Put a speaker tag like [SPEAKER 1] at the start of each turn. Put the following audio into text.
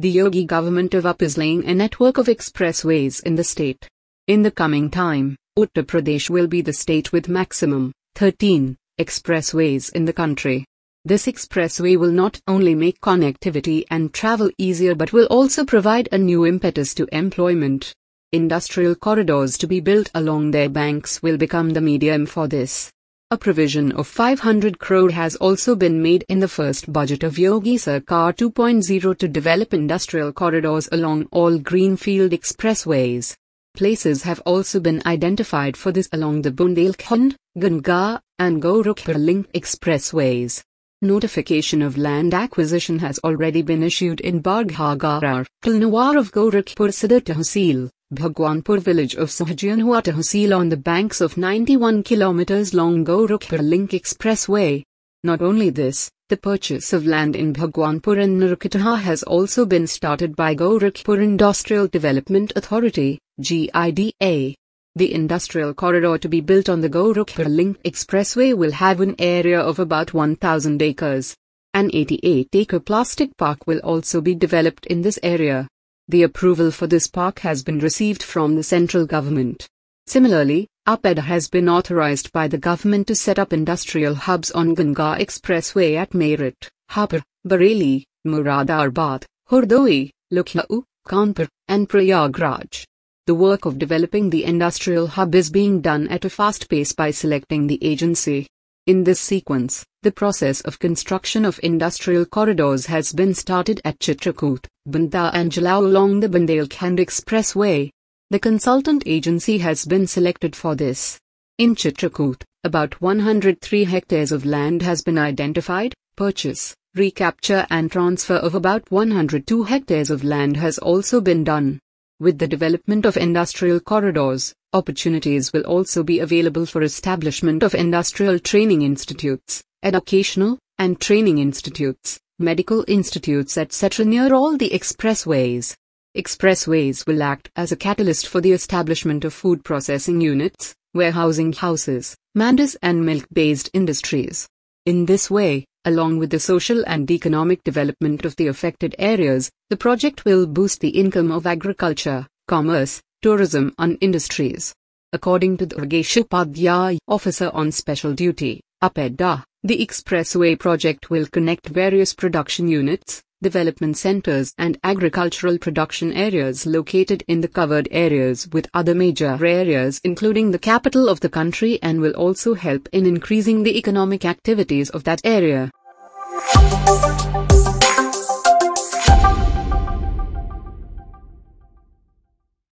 [SPEAKER 1] The Yogi government of UP is laying a network of expressways in the state. In the coming time, Uttar Pradesh will be the state with maximum 13 expressways in the country. This expressway will not only make connectivity and travel easier but will also provide a new impetus to employment. Industrial corridors to be built along their banks will become the medium for this. A provision of 500 crore has also been made in the first budget of Yogi Sarkar 2.0 to develop industrial corridors along all greenfield expressways. Places have also been identified for this along the Bundelkhand, Ganga, and Gorakhpur link expressways. Notification of land acquisition has already been issued in Barghagarar, Kalnawar of Gorakhpur Sadar Tehsil. Bhagwanpur village of Sahjanwa Tehsil on the banks of 91 km long Gorakhpur Link Expressway. Not only this, the purchase of land in Bhagwanpur and Narkataha has also been started by Gorakhpur Industrial Development Authority, GIDA. The industrial corridor to be built on the Gorakhpur Link Expressway will have an area of about 1000 acres. An 88-acre plastic park will also be developed in this area. The approval for this park has been received from the central government. Similarly, UPEIDA has been authorized by the government to set up industrial hubs on Ganga Expressway at Meerut, Hapur, Bareilly, Moradabad, Hardoi, Lucknow, Kanpur, and Prayagraj. The work of developing the industrial hub is being done at a fast pace by selecting the agency. In this sequence, the process of construction of industrial corridors has been started at Chitrakoot, Banda and Jalaun along the Bundelkhand Expressway. The consultant agency has been selected for this. In Chitrakoot, about 103 hectares of land has been identified, purchase, recapture and transfer of about 102 hectares of land has also been done. With the development of industrial corridors, opportunities will also be available for establishment of industrial training institutes, educational and training institutes, medical institutes etc. near all the expressways. Expressways will act as a catalyst for the establishment of food processing units, warehousing houses, mandis and milk-based industries. In this way, along with the social and economic development of the affected areas, the project will boost the income of agriculture, commerce, tourism and industries. According to the Ragesh Upadhyay, officer on special duty, UPEIDA, the expressway project will connect various production units, development centers and agricultural production areas located in the covered areas with other major areas including the capital of the country and will also help in increasing the economic activities of that area.